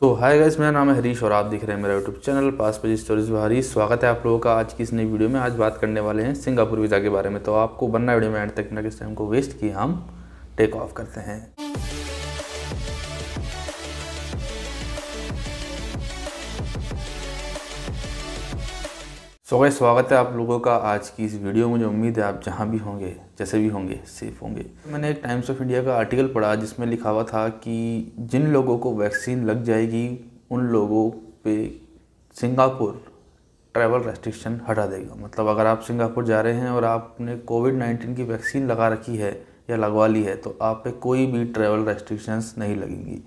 सो hi guys मेरा नाम है हरीश और आप देख रहे हैं मेरा यूट्यूब चैनल पास पेज स्टोरीज हरीश। स्वागत है आप लोगों का आज की इस नई वीडियो में। आज बात करने वाले हैं सिंगापुर वीज़ा के बारे में। तो आपको बनना वीडियो में एंड तक ना किस टाइम को वेस्ट किए हम टेक ऑफ़ करते हैं। सो so स्वागत है आप लोगों का आज की इस वीडियो में। जो उम्मीद है आप जहाँ भी होंगे जैसे भी होंगे सेफ़ होंगे। मैंने एक टाइम्स ऑफ़ इंडिया का आर्टिकल पढ़ा जिसमें लिखा हुआ था कि जिन लोगों को वैक्सीन लग जाएगी उन लोगों पे सिंगापुर ट्रैवल रेस्ट्रिक्शन हटा देगा। मतलब अगर आप सिंगापुर जा रहे हैं और आपने कोविड नाइन्टीन की वैक्सीन लगा रखी है या लगवा ली है तो आप पे कोई भी ट्रैवल रेस्ट्रिक्शंस नहीं लगेंगी।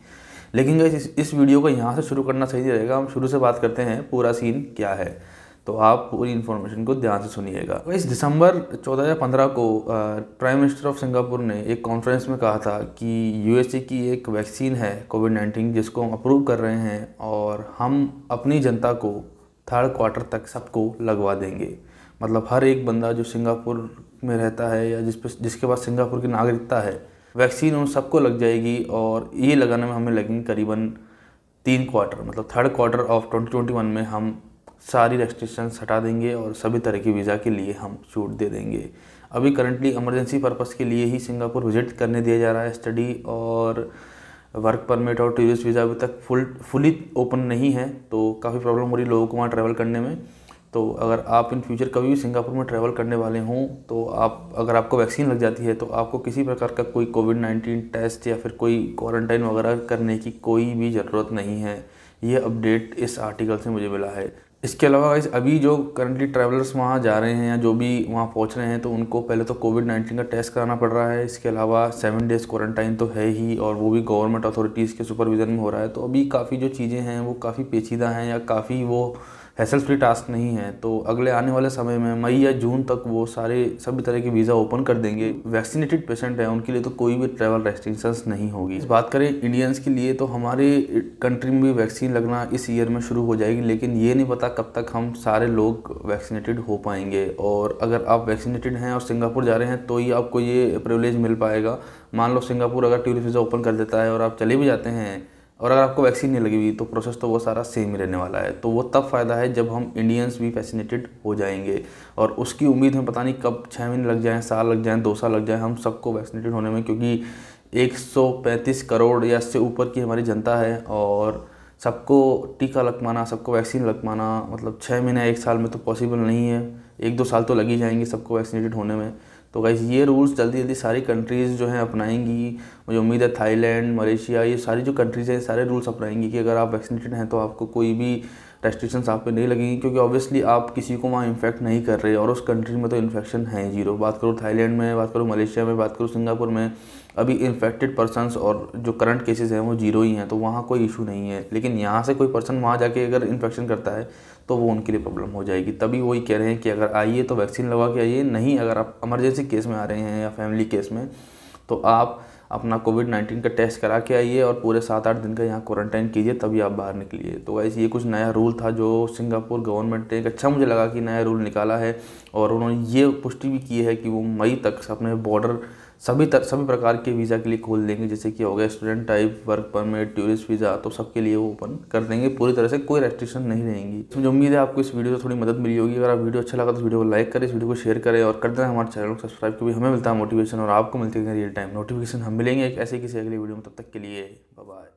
लेकिन इस, इस वीडियो को यहाँ से शुरू करना सही रहेगा। हम शुरू से बात करते हैं पूरा सीन क्या है। तो आप पूरी इन्फॉर्मेशन को ध्यान से सुनिएगा। इस दिसंबर 14 या 15 को प्राइम मिनिस्टर ऑफ़ सिंगापुर ने एक कॉन्फ्रेंस में कहा था कि यूएसए की एक वैक्सीन है कोविड 19 जिसको हम अप्रूव कर रहे हैं और हम अपनी जनता को थर्ड क्वार्टर तक सबको लगवा देंगे। मतलब हर एक बंदा जो सिंगापुर में रहता है या जिस पे, जिसके पास सिंगापुर की नागरिकता है वैक्सीन उन सबको लग जाएगी और ये लगाने में हमें लगेंगे करीबन तीन क्वार्टर मतलब थर्ड क्वार्टर ऑफ़ 2021 में हम सारी रेस्ट्रिक्शंस हटा देंगे और सभी तरह की वीज़ा के लिए हम छूट दे देंगे। अभी करंटली इमरजेंसी पर्पज़ के लिए ही सिंगापुर विज़िट करने दिया जा रहा है स्टडी और वर्क परमिट और टूरिस्ट वीज़ा अभी तक फुल फुली ओपन नहीं है तो काफ़ी प्रॉब्लम हो रही लोगों को वहाँ ट्रैवल करने में। तो अगर आप इन फ्यूचर कभी भी सिंगापुर में ट्रैवल करने वाले हों तो आप, अगर आपको वैक्सीन लग जाती है तो आपको किसी प्रकार का कोई कोविड नाइन्टीन टेस्ट या फिर कोई क्वारंटाइन वगैरह करने की कोई भी ज़रूरत नहीं है। ये अपडेट इस आर्टिकल से मुझे मिला है। इसके अलावा गाइस अभी जो करंटली ट्रैवलर्स वहाँ जा रहे हैं या जो भी वहाँ पहुँच रहे हैं तो उनको पहले तो कोविड नाइन्टीन का टेस्ट कराना पड़ रहा है। इसके अलावा सेवन डेज़ क्वारंटाइन तो है ही और वो भी गवर्नमेंट अथॉरिटीज़ के सुपरविज़न में हो रहा है। तो अभी काफ़ी जो चीज़ें हैं, वो काफ़ी पेचीदा हैं या काफ़ी वो हैसल फ्री टास्क नहीं है तो अगले आने वाले समय में मई या जून तक वो सारे, सभी तरह के वीज़ा ओपन कर देंगे। वैक्सीनेटेड पेशेंट हैं, उनके लिए तो कोई भी ट्रैवल रेस्ट्रिक्शंस नहीं होगी। बात करें इंडियंस के लिए तो हमारे कंट्री में भी वैक्सीन लगना इस ईयर में शुरू हो जाएगी, लेकिन ये नहीं पता कब तक हम सारे लोग वैक्सीनेटेड हो पाएँगे। और अगर आप वैक्सीनेटेड हैं और सिंगापुर जा रहे हैं तो ही आपको ये प्रिवलेज मिल पाएगा। मान लो सिंगापुर अगर टूरिस्ट वीज़ा ओपन कर देता है और आप चले भी जाते हैं और अगर आपको वैक्सीन नहीं लगी हुई तो प्रोसेस तो वो सारा सेम ही रहने वाला है। तो वो तब फ़ायदा है जब हम इंडियंस भी वैक्सीनेटेड हो जाएँगे। और उसकी उम्मीद हमें पता नहीं कब छः महीने लग जाएँ, साल लग जाएँ, दो साल लग जाएँ, हम सबको वैक्सीनेटेड होने में, क्योंकि 135 करोड़ या इससे ऊपर की हमारी जनता है और सबको टीका लगवाना, सबको वैक्सीन लगवाना मतलब छः महीने, एक साल में तो पॉसिबल नहीं है। एक दो साल तो लग ही जाएँगे सबको वैक्सीनेटेड होने में। तो गाइज़ ये रूल्स जल्दी जल्दी सारी कंट्रीज़ जो हैं अपनाएँगी। मुझे उम्मीद है थाईलैंड मलेशिया ये सारी जो कंट्रीज़ हैं, सारे रूल्स अपनाएँगी कि अगर आप वैक्सीनेटेड हैं तो आपको कोई भी रेस्ट्रिक्शंस आप पे नहीं लगेंगी, क्योंकि ऑब्वियसली आप किसी को वहाँ इन्फेक्ट नहीं कर रहे, और उस कंट्री में तो इन्फेक्शन है ज़ीरो बात करो थाईलैंड में, बात करो मलेशिया में, बात करो सिंगापुर में, अभी इन्फेक्टेड पर्सनस और जो करंट केसेस हैं वो ज़ीरो ही हैं तो वहाँ कोई इशू नहीं है। लेकिन यहाँ से कोई पर्सन वहाँ जाके अगर इन्फेक्शन करता है तो वो उनके लिए प्रॉब्लम हो जाएगी। तभी वही कह रहे हैं कि अगर आइए तो वैक्सीन लगवा के आइए, नहीं अगर आप इमरजेंसी केस में आ रहे हैं या फैमिली केस में तो आप अपना कोविड नाइन्टीन का टेस्ट करा के आइए और पूरे सात आठ दिन का यहाँ क्वारंटाइन कीजिए, तभी आप बाहर निकलिए। तो वैसे ये कुछ नया रूल था जो सिंगापुर गवर्नमेंट ने एक अच्छा मुझे लगा कि नया रूल निकाला है और उन्होंने ये पुष्टि भी की है कि वो मई तक अपने बॉर्डर सभी तर, सभी प्रकार के वीज़ा के लिए खोल देंगे जैसे कि हो गया student type work permit tourist visa तो सबके लिए वो ओपन कर देंगे। पूरी तरह से कोई रेस्ट्रिक्शन नहीं रहेंगी। तो मुझे उम्मीद है आपको इस वीडियो से थोड़ी मदद मिली होगी। अगर आप वीडियो अच्छा लगा तो वीडियो को लाइक करें इस वीडियो को शेयर करें और कर देना हमारे चैनल को सब्सक्राइब क्योंकि हमें मिलता है मोटिवेशन और आपको मिलती है रियल टाइम नोटिफिकेशन हम मिलेंगे ऐसे किसी अगली वीडियो में तब तक के लिए बाय